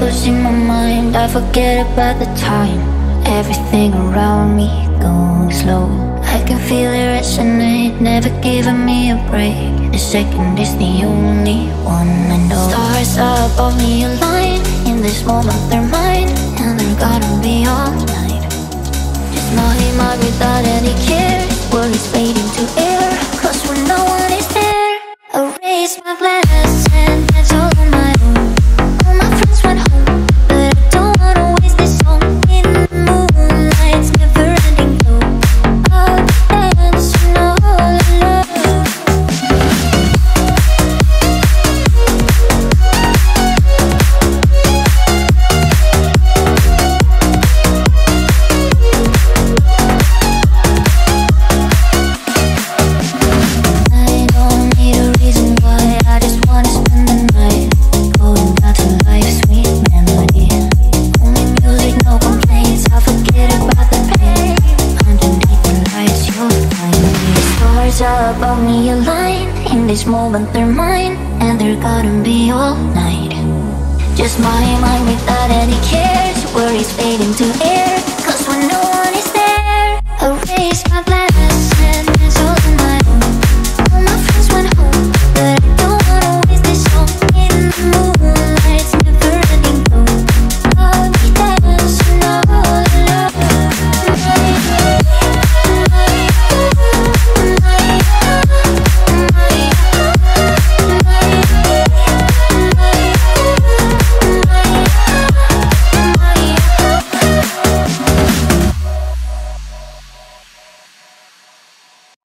I forget about the time. Everything around me going slow. I can feel it resonate, never giving me a break. The second is the only one I know. Stars above me align. In this moment they're mine. And they're gonna be all night. Just my mind without any care. Worries fading to air. Cause when no one is there I raise my glass Stars above me align In this moment they're mine And they're gonna be all night. Just my mind without any cares. Worries fade into air